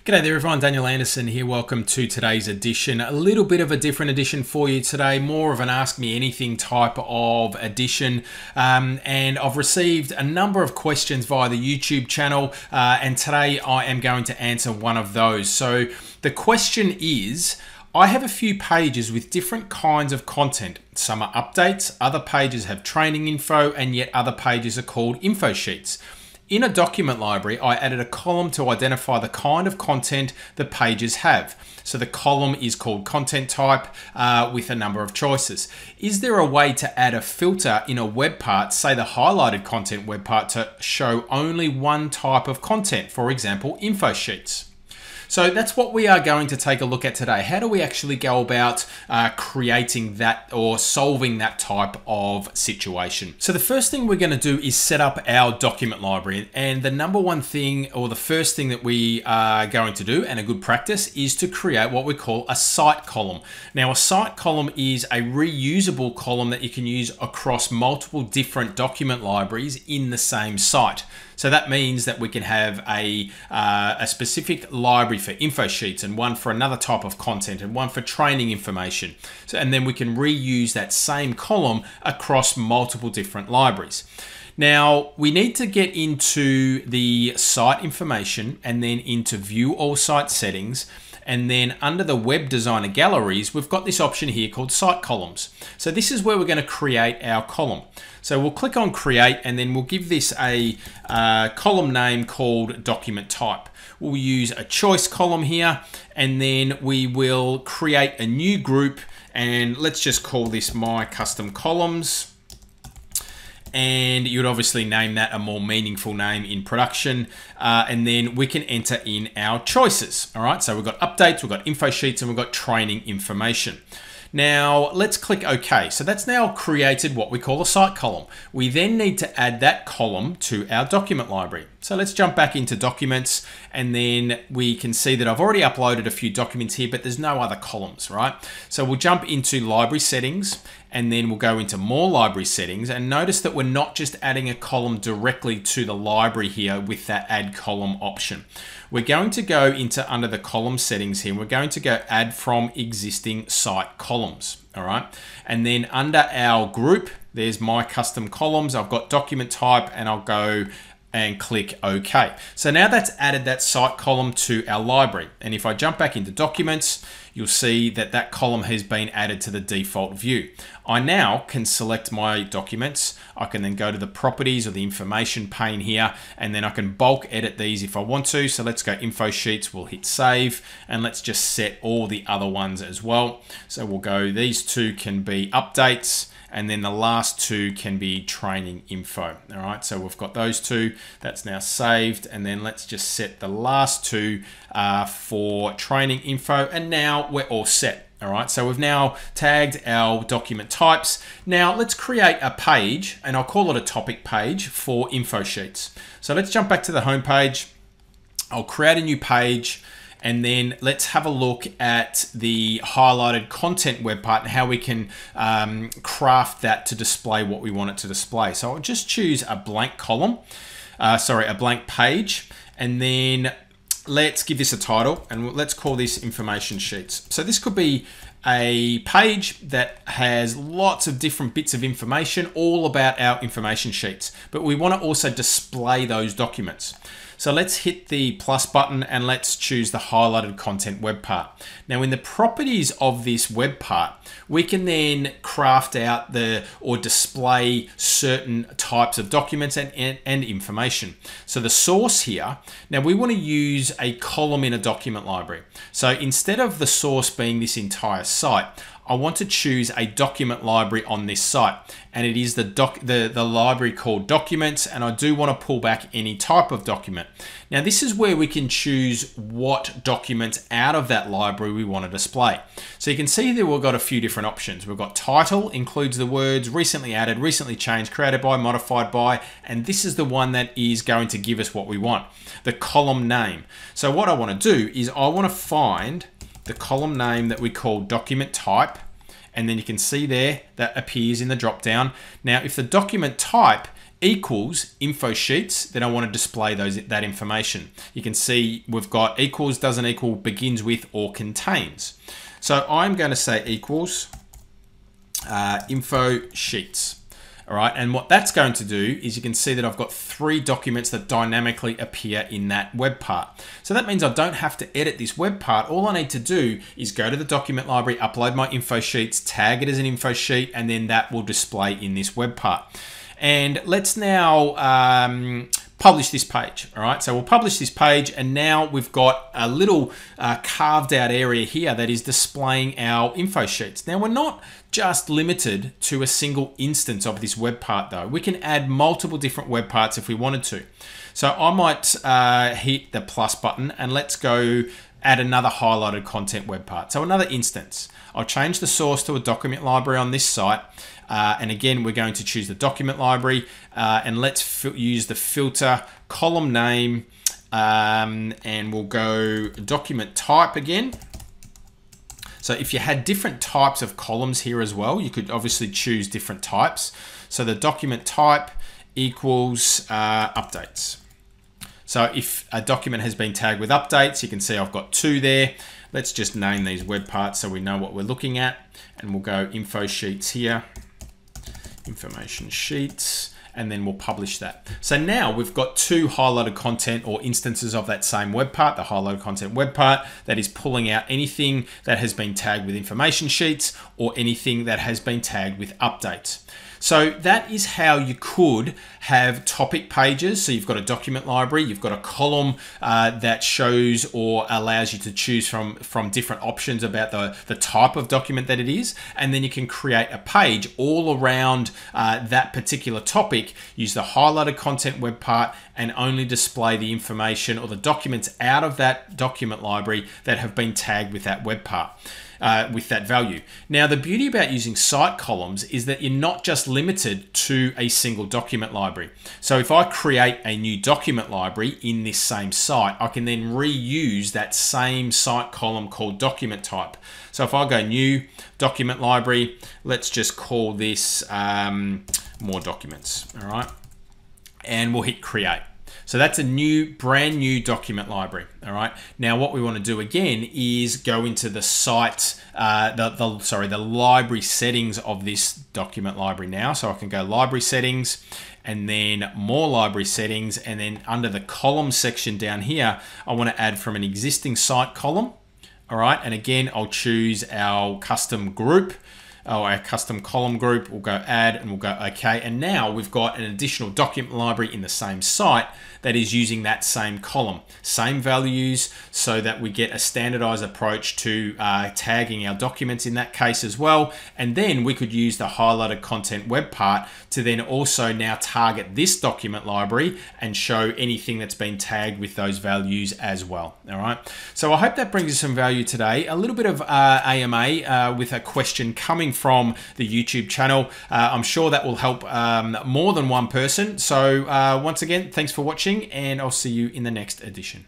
G'day there everyone, Daniel Anderson here. Welcome to today's edition. A little bit of a different edition for you today, more of an Ask Me Anything type of edition. Um, and I've received a number of questions via the YouTube channel, uh, and today I am going to answer one of those. So the question is, I have a few pages with different kinds of content. Some are updates, other pages have training info, and yet other pages are called info sheets. In a document library, I added a column to identify the kind of content the pages have. So the column is called content type uh, with a number of choices. Is there a way to add a filter in a web part, say the highlighted content web part, to show only one type of content, for example, info sheets? So that's what we are going to take a look at today. How do we actually go about uh, creating that or solving that type of situation? So the first thing we're going to do is set up our document library. And the number one thing or the first thing that we are going to do and a good practice is to create what we call a site column. Now a site column is a reusable column that you can use across multiple different document libraries in the same site. So that means that we can have a, uh, a specific library for info sheets and one for another type of content and one for training information. So, and then we can reuse that same column across multiple different libraries. Now, we need to get into the site information and then into view all site settings. And then under the web designer galleries, we've got this option here called site columns. So this is where we're going to create our column. So we'll click on create and then we'll give this a uh, column name called document type. We'll use a choice column here and then we will create a new group and let's just call this my custom columns and you'd obviously name that a more meaningful name in production. Uh, and then we can enter in our choices. All right, so we've got updates, we've got info sheets, and we've got training information. Now let's click OK. So that's now created what we call a site column. We then need to add that column to our document library. So let's jump back into documents and then we can see that I've already uploaded a few documents here, but there's no other columns, right? So we'll jump into library settings and then we'll go into more library settings and notice that we're not just adding a column directly to the library here with that add column option. We're going to go into under the column settings here. We're going to go add from existing site columns. All right. And then under our group, there's my custom columns. I've got document type and I'll go and click OK. So now that's added that site column to our library. And if I jump back into documents, you'll see that that column has been added to the default view. I now can select my documents. I can then go to the properties or the information pane here, and then I can bulk edit these if I want to. So let's go info sheets, we'll hit save, and let's just set all the other ones as well. So we'll go, these two can be updates, and then the last two can be training info. All right, so we've got those two. That's now saved, and then let's just set the last two uh, for training info, and now we're all set. All right, so we've now tagged our document types. Now let's create a page, and I'll call it a topic page for info sheets. So let's jump back to the home page. I'll create a new page and then let's have a look at the highlighted content web part and how we can um, craft that to display what we want it to display. So I'll just choose a blank column, uh, sorry, a blank page, and then let's give this a title and let's call this information sheets. So this could be a page that has lots of different bits of information all about our information sheets, but we want to also display those documents. So let's hit the plus button and let's choose the highlighted content web part. Now in the properties of this web part, we can then craft out the or display certain types of documents and, and, and information. So the source here, now we want to use a column in a document library. So instead of the source being this entire site, I want to choose a document library on this site and it is the doc the, the library called documents and I do want to pull back any type of document. Now this is where we can choose what documents out of that library we want to display. So you can see that we've got a few different options. We've got title includes the words recently added, recently changed, created by, modified by, and this is the one that is going to give us what we want, the column name. So what I want to do is I want to find the column name that we call document type. And then you can see there that appears in the drop down. Now, if the document type equals info sheets, then I want to display those that information. You can see we've got equals, doesn't equal, begins with, or contains. So I'm going to say equals uh, info sheets. All right, and what that's going to do is you can see that I've got three documents that dynamically appear in that web part. So that means I don't have to edit this web part. All I need to do is go to the document library, upload my info sheets, tag it as an info sheet, and then that will display in this web part. And let's now um, publish this page. All right, so we'll publish this page and now we've got a little uh, carved out area here that is displaying our info sheets. Now we're not just limited to a single instance of this web part though. We can add multiple different web parts if we wanted to. So I might uh, hit the plus button and let's go add another highlighted content web part. So another instance. I'll change the source to a document library on this site uh, and again, we're going to choose the document library uh, and let's use the filter column name um, and we'll go document type again. So if you had different types of columns here as well, you could obviously choose different types. So the document type equals uh, updates. So if a document has been tagged with updates, you can see I've got two there. Let's just name these web parts so we know what we're looking at. And we'll go info sheets here information sheets, and then we'll publish that. So now we've got two highlighted content or instances of that same web part, the highlighted content web part that is pulling out anything that has been tagged with information sheets or anything that has been tagged with updates. So that is how you could have topic pages. So you've got a document library, you've got a column uh, that shows or allows you to choose from, from different options about the, the type of document that it is. And then you can create a page all around uh, that particular topic, use the highlighted content web part and only display the information or the documents out of that document library that have been tagged with that web part uh, with that value. Now, the beauty about using site columns is that you're not just limited to a single document library. So if I create a new document library in this same site, I can then reuse that same site column called document type. So if I go new document library, let's just call this um, more documents, all right? And we'll hit create. So that's a new, brand new document library. All right. Now, what we want to do again is go into the site, uh, the, the sorry, the library settings of this document library now. So I can go library settings and then more library settings. And then under the column section down here, I want to add from an existing site column. All right. And again, I'll choose our custom group or our custom column group. We'll go add and we'll go okay. And now we've got an additional document library in the same site that is using that same column. Same values so that we get a standardized approach to uh, tagging our documents in that case as well. And then we could use the highlighted content web part to then also now target this document library and show anything that's been tagged with those values as well. All right. So I hope that brings you some value today. A little bit of uh, AMA uh, with a question coming from the YouTube channel. Uh, I'm sure that will help um, more than one person. So uh, once again, thanks for watching and I'll see you in the next edition.